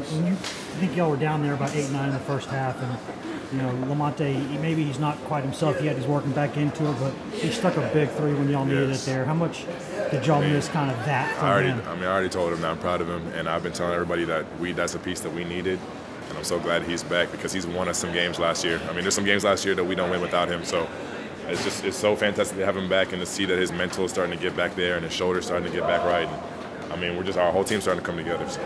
when, you I think y'all were down there about eight nine in the first half, and you know Lamonte maybe he's not quite himself yet. He's working back into it, but he stuck a big three when y'all needed Yes. it there. How much did y'all I mean, miss kind of that from I already, him? I mean, I already told him that I'm proud of him, and I've been telling everybody that we that's a piece that we needed, and I'm so glad he's back because he's won us some games last year. I mean, there's some games last year that we don't win without him, so it's just it's so fantastic to have him back and to see that his mental is starting to get back there and his shoulders starting to get back right. And, I mean, we're just our whole team's starting to come together. So.